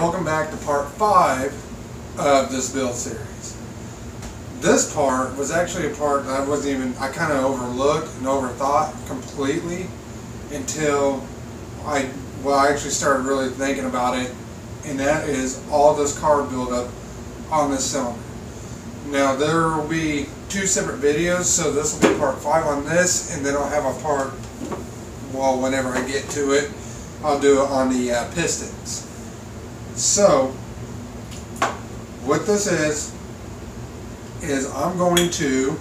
welcome back to part 5 of this build series. This part was actually a part that I wasn't even, I kind of overlooked and overthought completely until I, well I actually started really thinking about it and that is all this carb buildup on this cylinder. Now there will be two separate videos so this will be part 5 on this and then I'll have a part, well whenever I get to it, I'll do it on the uh, pistons. So, what this is, is I'm going to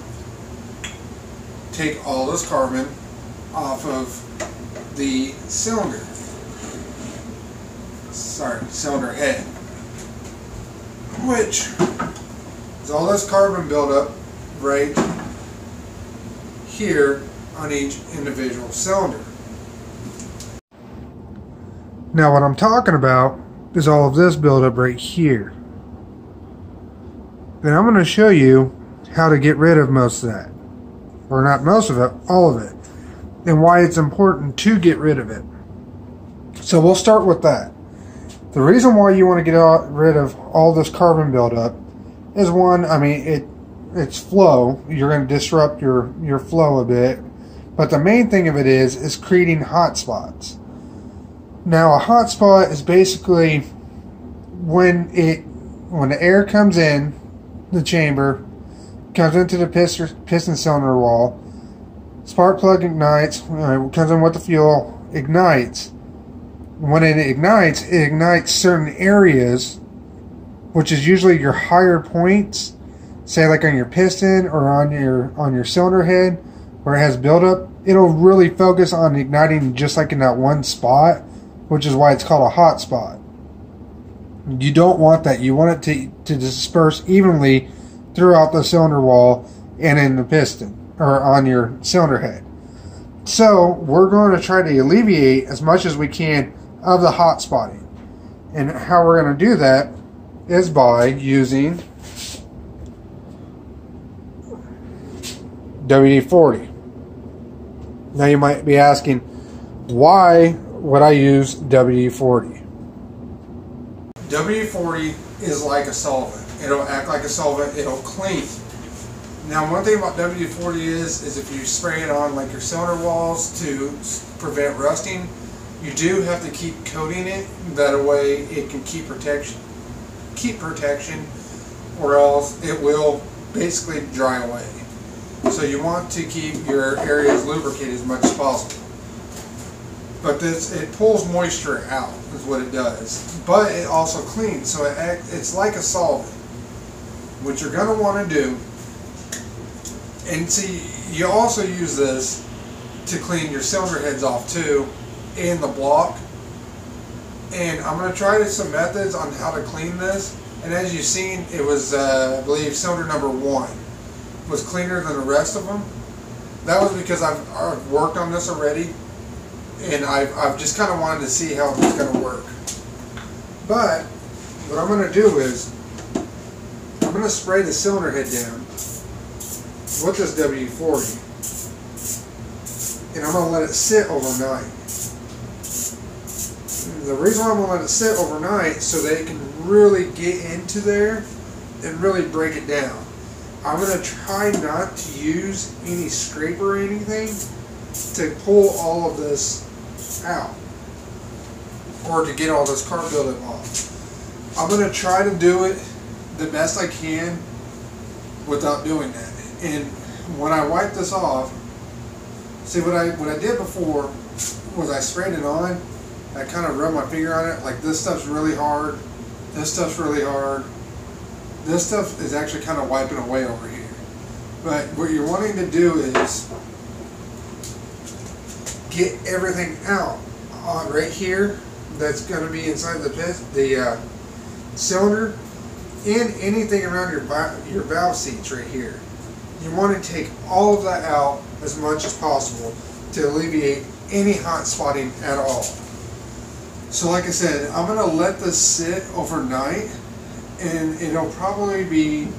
take all this carbon off of the cylinder. Sorry, cylinder head. Which is all this carbon buildup right here on each individual cylinder. Now what I'm talking about is all of this buildup right here. Then I'm going to show you how to get rid of most of that. Or not most of it, all of it. And why it's important to get rid of it. So we'll start with that. The reason why you want to get rid of all this carbon buildup is one, I mean, it it's flow. You're going to disrupt your, your flow a bit. But the main thing of it is, is creating hot spots. Now a hot spot is basically when it when the air comes in the chamber, comes into the piston, cylinder wall, spark plug ignites, uh, comes in with the fuel, ignites. When it ignites, it ignites certain areas, which is usually your higher points, say like on your piston or on your on your cylinder head, where it has buildup. It'll really focus on igniting just like in that one spot which is why it's called a hot spot. You don't want that. You want it to, to disperse evenly throughout the cylinder wall and in the piston or on your cylinder head. So we're going to try to alleviate as much as we can of the hot spotting. And how we're going to do that is by using WD-40. Now you might be asking, why would I use WD-40? WD-40 is like a solvent. It'll act like a solvent. It'll clean. Now, one thing about WD-40 is, is if you spray it on like your cylinder walls to prevent rusting, you do have to keep coating it. That way, it can keep protection, keep protection, or else it will basically dry away. So you want to keep your areas lubricated as much as possible. But this it pulls moisture out is what it does. But it also cleans, so it act, it's like a solvent. What you're going to want to do, and see, you also use this to clean your cylinder heads off too, in the block. And I'm going to try some methods on how to clean this. And as you've seen, it was, uh, I believe, cylinder number one was cleaner than the rest of them. That was because I've, I've worked on this already and I've, I've just kind of wanted to see how it's going to work. But what I'm going to do is I'm going to spray the cylinder head down with this W40 and I'm going to let it sit overnight. The reason I'm going to let it sit overnight so it can really get into there and really break it down. I'm going to try not to use any scraper or anything to pull all of this out or to get all this carb buildup off. I'm going to try to do it the best I can without doing that. And when I wipe this off, see what I what I did before was I sprayed it on. I kind of rubbed my finger on it. Like this stuff's really hard. This stuff's really hard. This stuff is actually kind of wiping away over here. But what you're wanting to do is get everything out uh, right here that's going to be inside the pit, the uh, cylinder and anything around your, your valve seats right here. You want to take all of that out as much as possible to alleviate any hot spotting at all. So like I said, I'm going to let this sit overnight and it'll probably be,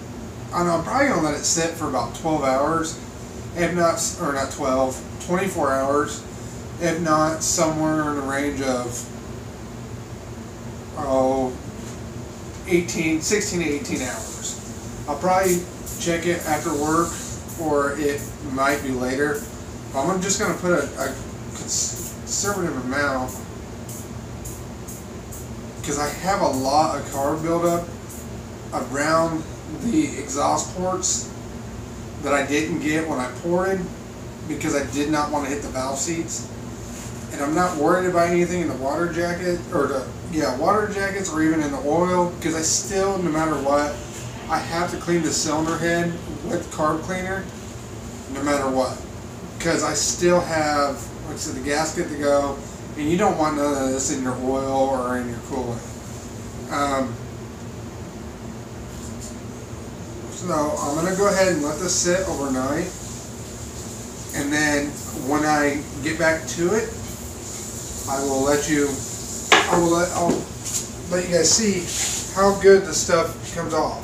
I I'm probably going to let it sit for about 12 hours, if not, or not 12, 24 hours if not somewhere in the range of oh 18, 16 to 18 hours. I'll probably check it after work or it might be later. I'm just going to put a, a conservative amount because I have a lot of carb buildup around the exhaust ports that I didn't get when I poured because I did not want to hit the valve seats. And I'm not worried about anything in the water jacket or the yeah water jackets or even in the oil because I still no matter what I have to clean the cylinder head with carb cleaner no matter what because I still have like I said the gasket to go and you don't want none of this in your oil or in your coolant. Um, so I'm going to go ahead and let this sit overnight and then when I get back to it I will let you I will let I'll let you guys see how good the stuff comes off.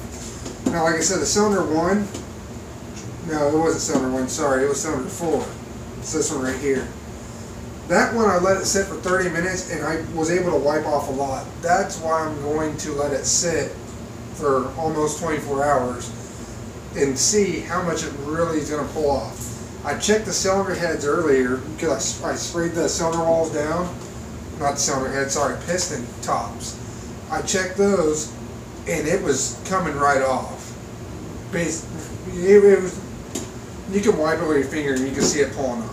Now like I said the cylinder one no it wasn't cylinder one sorry it was cylinder four. It's this one right here. That one I let it sit for 30 minutes and I was able to wipe off a lot. That's why I'm going to let it sit for almost 24 hours and see how much it really is going to pull off. I checked the cylinder heads earlier because I, I sprayed the cylinder walls down. Not the cylinder head, sorry, piston tops. I checked those and it was coming right off. It, it was, you can wipe it with your finger and you can see it pulling up.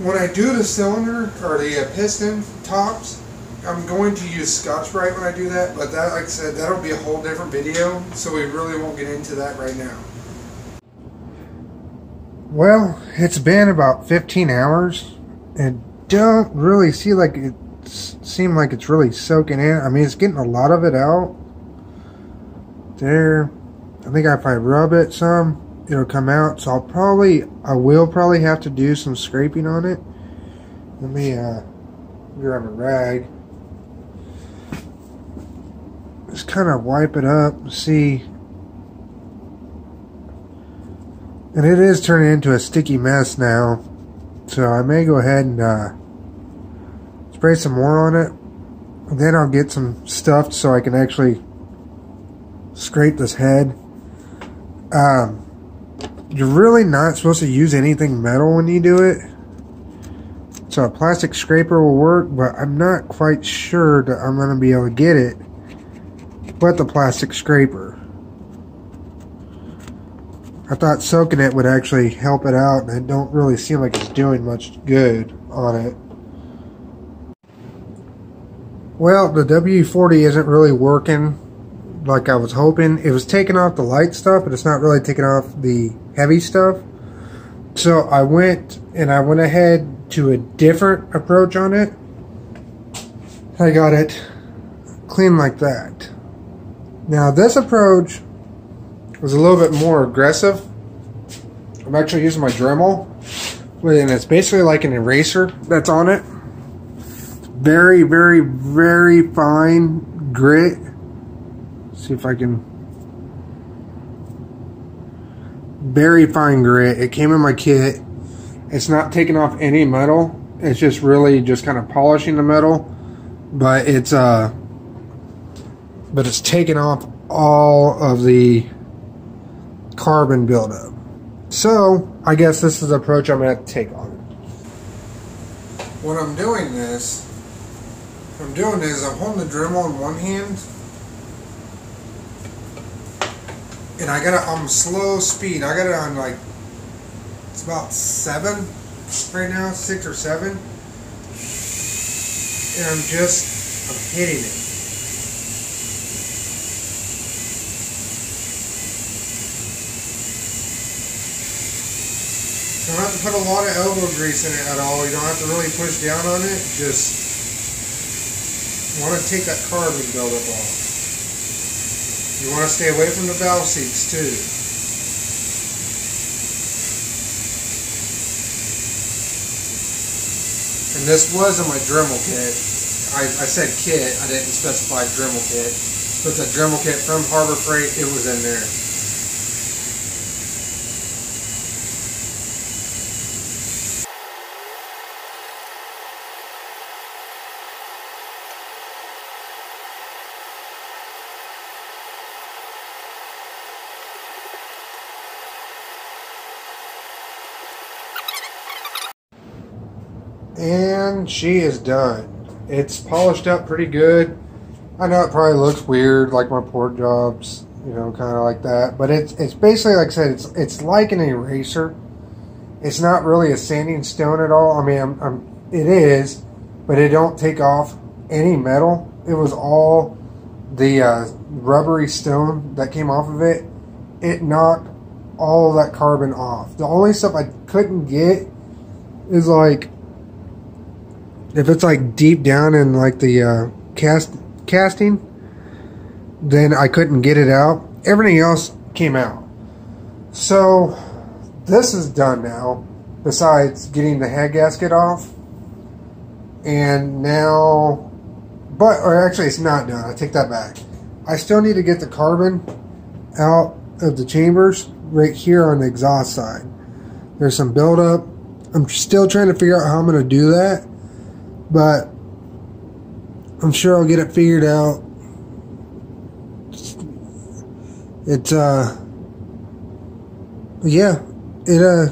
When I do the cylinder or the uh, piston tops, I'm going to use Scotch-Brite when I do that, but that, like I said, that'll be a whole different video, so we really won't get into that right now. Well, it's been about 15 hours, and don't really see like it seem like it's really soaking in. I mean, it's getting a lot of it out. There, I think if I rub it some, it'll come out. So I'll probably, I will probably have to do some scraping on it. Let me uh, grab a rag. Just kind of wipe it up, and see And it is turning into a sticky mess now. So I may go ahead and uh, spray some more on it. And then I'll get some stuff so I can actually scrape this head. Um, you're really not supposed to use anything metal when you do it. So a plastic scraper will work, but I'm not quite sure that I'm going to be able to get it with the plastic scraper. I thought soaking it would actually help it out, and it don't really seem like it's doing much good on it. Well, the W40 isn't really working like I was hoping. It was taking off the light stuff, but it's not really taking off the heavy stuff. So I went and I went ahead to a different approach on it. I got it clean like that. Now this approach was a little bit more aggressive. I'm actually using my Dremel, and it's basically like an eraser that's on it. Very, very, very fine grit. Let's see if I can. Very fine grit. It came in my kit. It's not taking off any metal. It's just really just kind of polishing the metal, but it's uh, but it's taking off all of the carbon buildup. So, I guess this is the approach I'm going to take on it. When I'm doing this, what I'm doing is I'm holding the Dremel in one hand, and I got it on slow speed. I got it on like, it's about seven right now, six or seven. And I'm just, I'm hitting it. You don't have to put a lot of elbow grease in it at all. You don't have to really push down on it. Just want to take that carbon buildup off. You want to stay away from the valve seats too. And this was in my Dremel kit. I, I said kit, I didn't specify Dremel kit. But the Dremel kit from Harbor Freight, it was in there. And she is done. It's polished up pretty good. I know it probably looks weird, like my port jobs, you know, kind of like that. But it's it's basically like I said, it's it's like an eraser. It's not really a sanding stone at all. I mean, I'm, I'm, it is, but it don't take off any metal. It was all the uh, rubbery stone that came off of it. It knocked all that carbon off. The only stuff I couldn't get is like if it's like deep down in like the uh, cast casting, then I couldn't get it out. Everything else came out. So this is done now. Besides getting the head gasket off, and now, but or actually it's not done. I take that back. I still need to get the carbon out of the chambers right here on the exhaust side. There's some buildup. I'm still trying to figure out how I'm going to do that, but I'm sure I'll get it figured out. It's, uh, yeah, it, uh,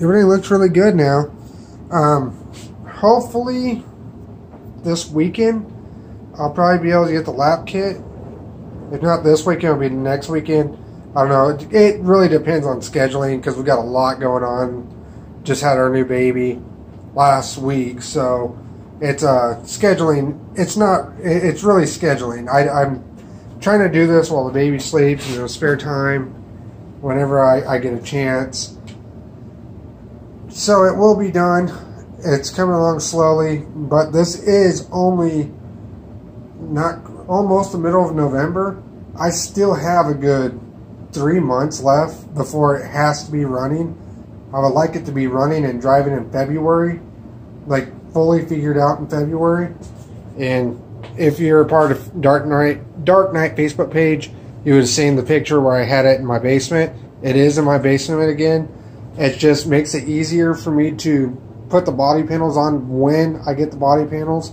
everything looks really good now. Um, hopefully this weekend I'll probably be able to get the lap kit. If not this weekend, it'll be next weekend. I don't know. It, it really depends on scheduling because we got a lot going on. Just had our new baby last week, so it's uh scheduling. It's not. It's really scheduling. I, I'm trying to do this while the baby sleeps, you know, spare time, whenever I, I get a chance. So it will be done. It's coming along slowly, but this is only not almost the middle of November. I still have a good three months left before it has to be running. I would like it to be running and driving in February, like fully figured out in February. And if you're a part of Dark Knight Dark Knight Facebook page, you would have seen the picture where I had it in my basement. It is in my basement again. It just makes it easier for me to put the body panels on when I get the body panels.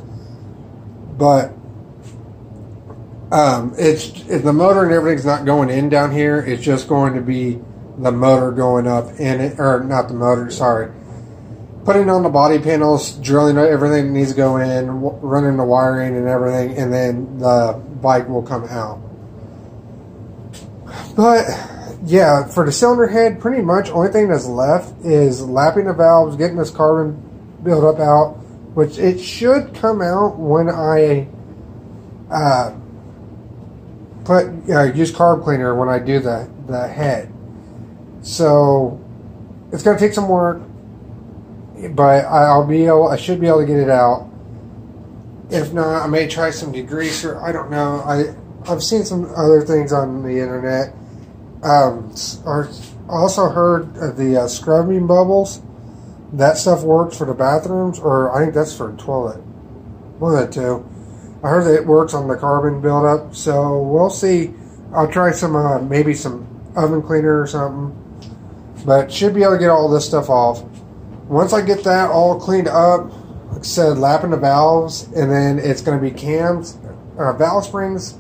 But um, it's it, the motor and everything's not going in down here. It's just going to be the motor going up in it, or not the motor. Sorry, putting on the body panels, drilling everything that needs to go in, running the wiring and everything, and then the bike will come out. But yeah, for the cylinder head, pretty much only thing that's left is lapping the valves, getting this carbon buildup out, which it should come out when I uh, put uh, use carb cleaner when I do the the head. So it's gonna take some work, but I'll be able. I should be able to get it out. If not, I may try some degreaser. I don't know. I I've seen some other things on the internet. Um, or also heard of the uh, scrubbing bubbles. That stuff works for the bathrooms, or I think that's for toilet. One of the two. I heard that it works on the carbon buildup, so we'll see. I'll try some, uh, maybe some oven cleaner or something. But should be able to get all this stuff off. Once I get that all cleaned up, like I said, lapping the valves, and then it's going to be cams, uh, valve springs,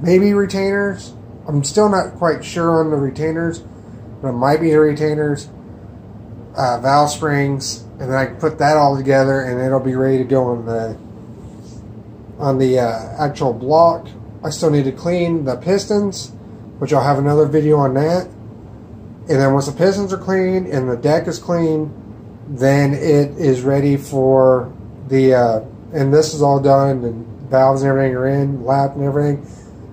maybe retainers. I'm still not quite sure on the retainers, but it might be the retainers, uh, valve springs, and then I can put that all together, and it'll be ready to go on the on the uh, actual block. I still need to clean the pistons, which I'll have another video on that. And then once the pistons are clean and the deck is clean, then it is ready for the, uh, and this is all done and valves and everything are in, lap and everything.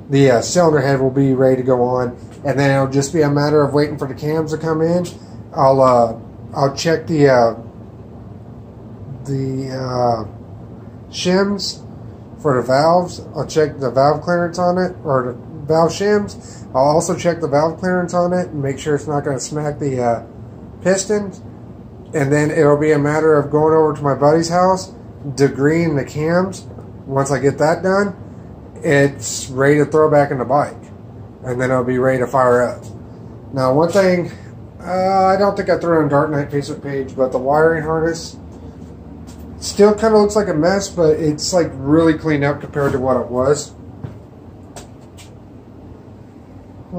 The uh, cylinder head will be ready to go on. And then it'll just be a matter of waiting for the cams to come in. I'll, uh, I'll check the, uh, the, uh, shims for the valves, I'll check the valve clearance on it, or the valve shims. I'll also check the valve clearance on it and make sure it's not going to smack the uh, pistons. And then it'll be a matter of going over to my buddy's house, degreeing the cams. Once I get that done, it's ready to throw back in the bike. And then it'll be ready to fire up. Now, one thing, uh, I don't think I threw it on Dark Knight Facebook page, but the wiring harness Still kind of looks like a mess, but it's like really cleaned up compared to what it was.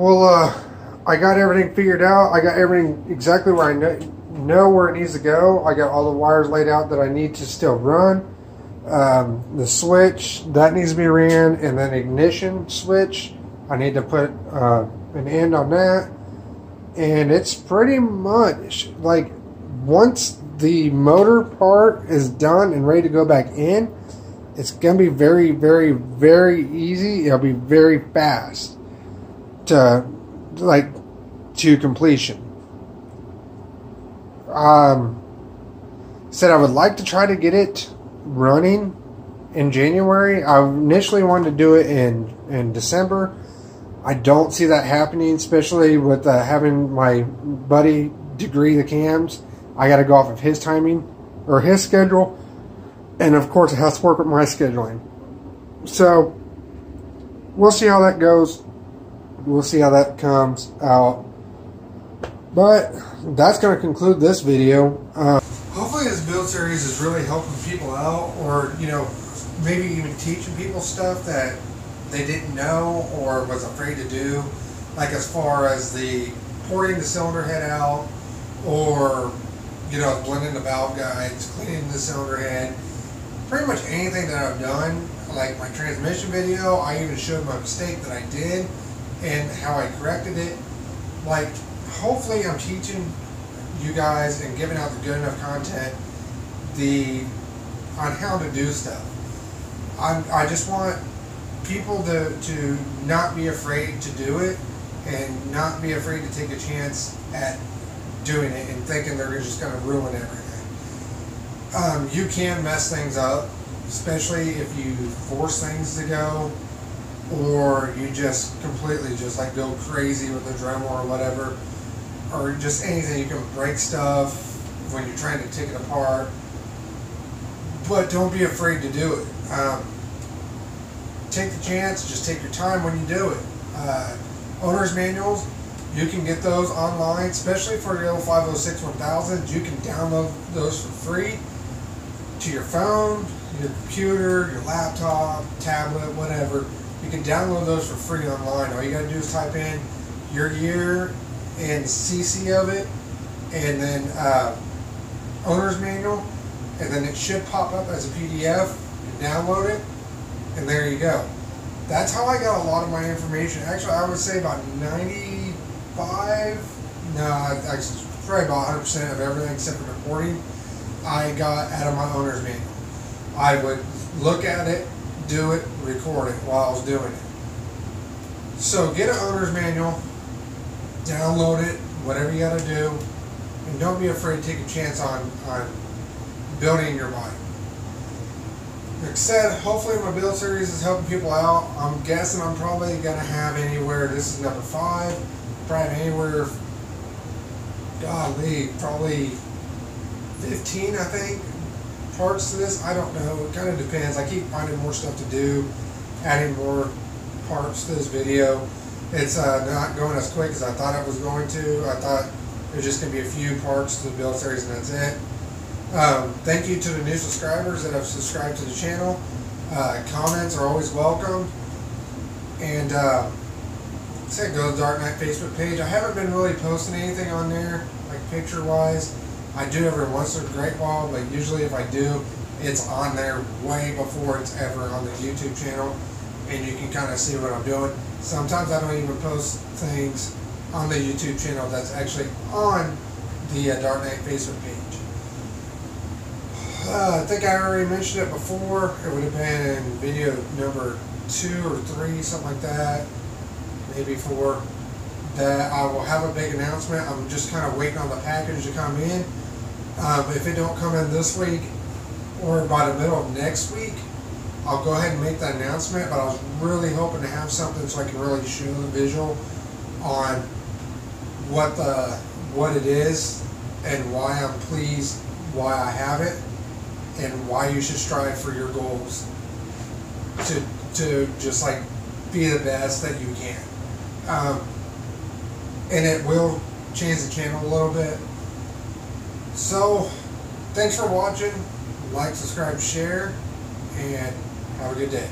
Well, uh, I got everything figured out. I got everything exactly where I know where it needs to go. I got all the wires laid out that I need to still run. Um, the switch that needs to be ran, and then ignition switch. I need to put uh, an end on that, and it's pretty much like once the motor part is done and ready to go back in, it's gonna be very, very, very easy. It'll be very fast to like to completion. Um, said I would like to try to get it running in January. I initially wanted to do it in in December. I don't see that happening, especially with uh, having my buddy degree the cams. I got to go off of his timing or his schedule, and of course, it has to work with my scheduling. So we'll see how that goes. We'll see how that comes out. But that's going to conclude this video. Uh, hopefully, this build series is really helping people out, or you know, maybe even teaching people stuff that they didn't know or was afraid to do, like as far as the porting the cylinder head out, or you know, blending the valve guides, cleaning the cylinder head, pretty much anything that I've done. Like my transmission video, I even showed my mistake that I did and how I corrected it. Like, hopefully, I'm teaching you guys and giving out the good enough content the on how to do stuff. I'm, I just want people to, to not be afraid to do it and not be afraid to take a chance at doing it and thinking they're just going to ruin everything. Um, you can mess things up, especially if you force things to go or you just completely just like go crazy with the Dremel or whatever or just anything. You can break stuff when you're trying to take it apart. But don't be afraid to do it. Um, take the chance. Just take your time when you do it. Uh, owner's manuals, you can get those online, especially for your 0506 1000. You can download those for free to your phone, your computer, your laptop, tablet, whatever. You can download those for free online. All you got to do is type in your year and CC of it, and then uh, owner's manual, and then it should pop up as a PDF. You download it, and there you go. That's how I got a lot of my information. Actually, I would say about 95, no, actually, probably about 100% of everything except for reporting, I got out of my owner's manual. I would look at it, do it, record it while I was doing it. So get an owner's manual, download it, whatever you got to do, and don't be afraid to take a chance on, on building your bike. Like I said, hopefully my build series is helping people out. I'm guessing I'm probably going to have anywhere, this is number five, probably anywhere, golly, probably 15 I think, parts to this. I don't know, it kind of depends. I keep finding more stuff to do, adding more parts to this video. It's uh, not going as quick as I thought it was going to. I thought there's just going to be a few parts to the build series and that's it. Um, thank you to the new subscribers that have subscribed to the channel. Uh, comments are always welcome. And uh, say go to the Dark Knight Facebook page. I haven't been really posting anything on there, like picture wise. I do every once in a great while, but usually if I do, it's on there way before it's ever on the YouTube channel. And you can kind of see what I'm doing. Sometimes I don't even post things on the YouTube channel that's actually on the uh, Dark Knight Facebook page. Uh, I think I already mentioned it before. It would have been in video number two or three, something like that. Maybe four. That I will have a big announcement. I'm just kind of waiting on the package to come in. Um, if it don't come in this week or by the middle of next week, I'll go ahead and make that announcement. But I was really hoping to have something so I can really show the visual on what the what it is and why I'm pleased why I have it and why you should strive for your goals to to just like be the best that you can. Um, and it will change the channel a little bit. So, thanks for watching. Like, subscribe, share, and have a good day.